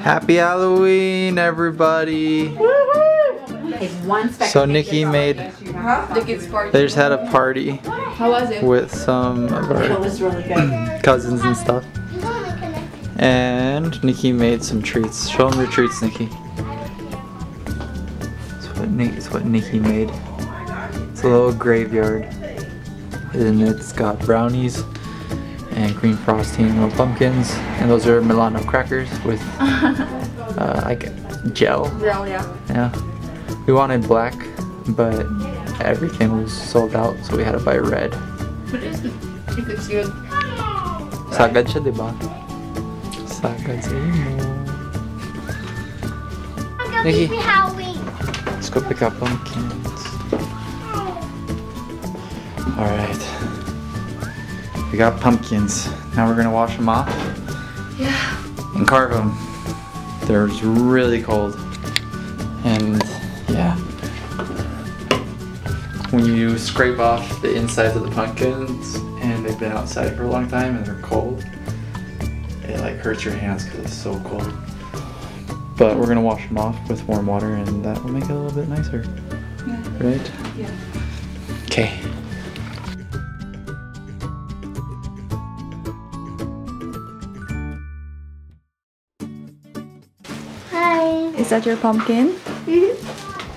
Happy Halloween, everybody! So Nikki made, they just had a party How was it? with some of our cousins and stuff. And Nikki made some treats. Show them your treats, Nikki. It's what, Ni- it's what Nikki made. It's a little graveyard. And it's got brownies and green frosting, little pumpkins. And those are Milano crackers with uh, like gel. Real, yeah. Yeah. We wanted black, but everything was sold out, so we had to buy red. If it's good. Sagad siya, di ba? Sagad sa imo. Nikki. Let's go pick up pumpkins. Alright. We got pumpkins. Now we're gonna wash them off. Yeah. And carve them. They're really cold. And yeah. When you scrape off the insides of the pumpkins and they've been outside for a long time and they're cold, it like hurts your hands because it's so cold. But we're gonna wash them off with warm water and that will make it a little bit nicer. Right? Yeah. Okay. Is that your pumpkin? Mhm.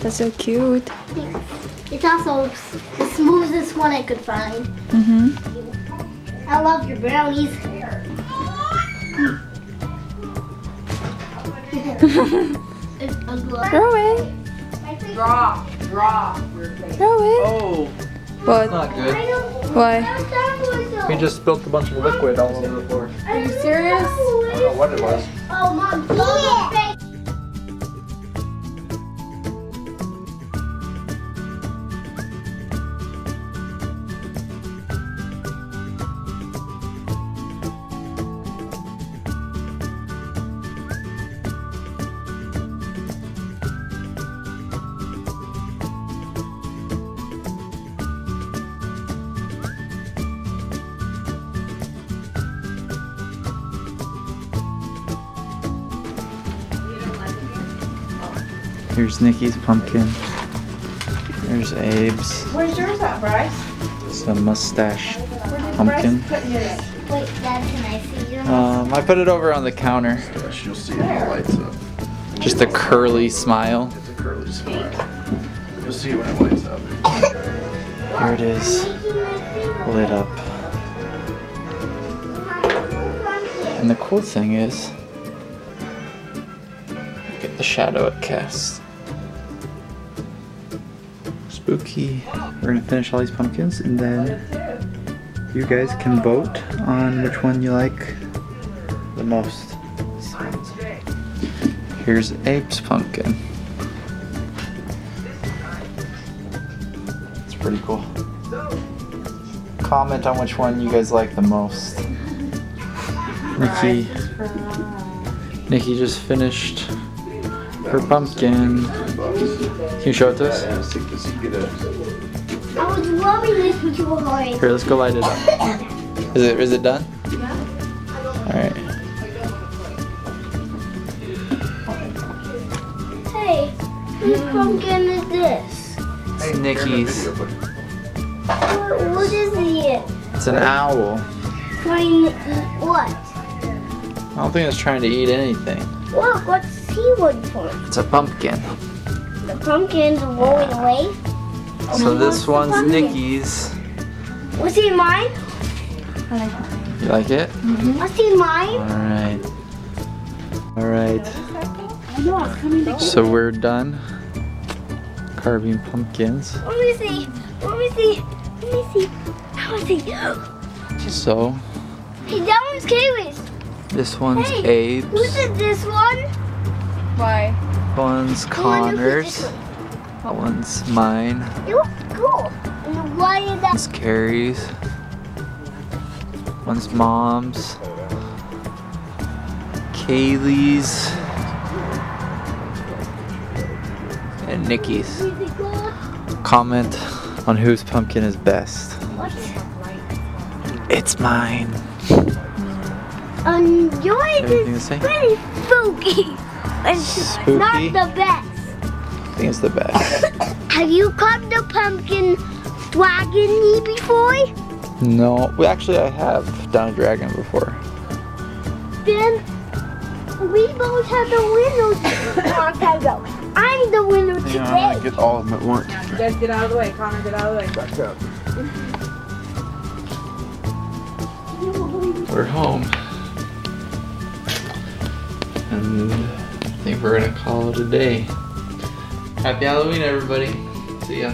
That's so cute. It's also the smoothest one I could find. Mm-hmm. I love your brownies. It's a glove. Throw it. Draw, draw. Throw it. Oh, What? not good. Why? We just spilled a bunch of liquid all over the floor. Are you serious? I don't know what it was. Oh, mom, yeah. Here's Nikki's pumpkin. There's Abe's. Where's yours at, Bryce? It's a mustache Where did pumpkin. Bryce put his? Wait, Dad, can I see your Um, I put it over on the counter. Yes, you'll see it when it lights up. Just a curly smile. It's a curly smile. You'll see it when it lights up. Here it is, lit up. And the cool thing is, look at the shadow it casts. Spooky. We're gonna finish all these pumpkins and then you guys can vote on which one you like the most. Here's Abe's pumpkin. It's pretty cool. Comment on which one you guys like the most. Nikki. Nikki just finished her pumpkin. Can you show it to us? Yeah, see, does he get a, I was loving this when you were going. Here, let's go light it up. Is it is it done? Yeah. Alright. Hey, whose pumpkin is this? It's Nikki's. What, what is it? It's an owl. Trying to eat what? I don't think it's trying to eat anything. Look, what's he? It's a pumpkin. The pumpkin's rolling away. So this one's? Nikki's. Was he mine? You like it? Mm-hmm. Was he mine? Alright. Alright. So we're done carving pumpkins. Let me see. Let me see. Let me see. How is see. So Hey, that one's Kaylee's. this one's Hey, Abe's. it, this one? Why? One's Connor's. That one's mine. It looks cool. And why is that? One's Kari's. One's Mom's. Kaylee's. And Nikki's. Comment on whose pumpkin is best. What? It's mine. Um, yours is pretty spooky. Spooky. Not the best. I think it's the best. Have you caught the pumpkin dragon before? no, well, actually, I have done a dragon before. Then we both have the winner. okay, go. I'm the winner Hang on, I'm gonna get all of them at once. You guys get out of the way. Connor, get out of the way. Back up. We're home. And I think we're gonna call it a day. Happy Halloween, everybody. See ya.